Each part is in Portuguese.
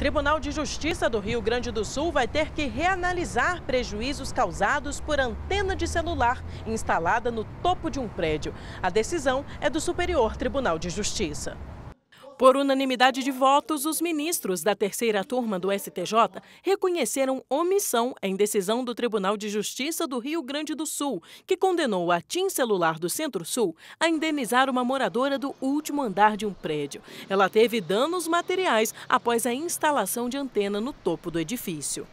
Tribunal de Justiça do Rio Grande do Sul vai ter que reanalisar prejuízos causados por antena de celular instalada no topo de um prédio. A decisão é do Superior Tribunal de Justiça. Por unanimidade de votos, os ministros da terceira turma do STJ reconheceram omissão em decisão do Tribunal de Justiça do Rio Grande do Sul, que condenou a TIM Celular do Centro-Sul a indenizar uma moradora do último andar de um prédio. Ela teve danos materiais após a instalação de antena no topo do edifício.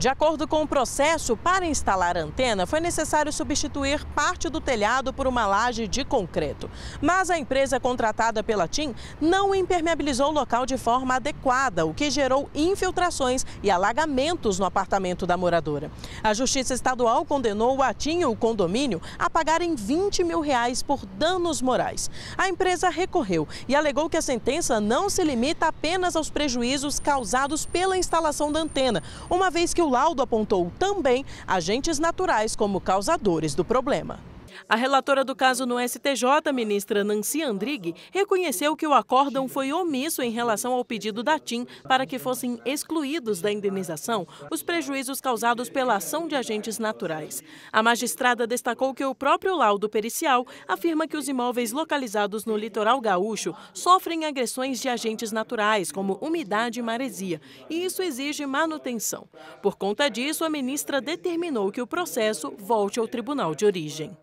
De acordo com o processo, para instalar a antena, foi necessário substituir parte do telhado por uma laje de concreto. Mas a empresa contratada pela TIM não impermeabilizou o local de forma adequada, o que gerou infiltrações e alagamentos no apartamento da moradora. A Justiça Estadual condenou a TIM e o condomínio a pagarem 20 mil reais por danos morais. A empresa recorreu e alegou que a sentença não se limita apenas aos prejuízos causados pela instalação da antena, uma vez que o laudo apontou também agentes naturais como causadores do problema. A relatora do caso no STJ, ministra Nancy Andrighi, reconheceu que o acórdão foi omisso em relação ao pedido da TIM para que fossem excluídos da indenização os prejuízos causados pela ação de agentes naturais. A magistrada destacou que o próprio laudo pericial afirma que os imóveis localizados no litoral gaúcho sofrem agressões de agentes naturais, como umidade e maresia, e isso exige manutenção. Por conta disso, a ministra determinou que o processo volte ao tribunal de origem.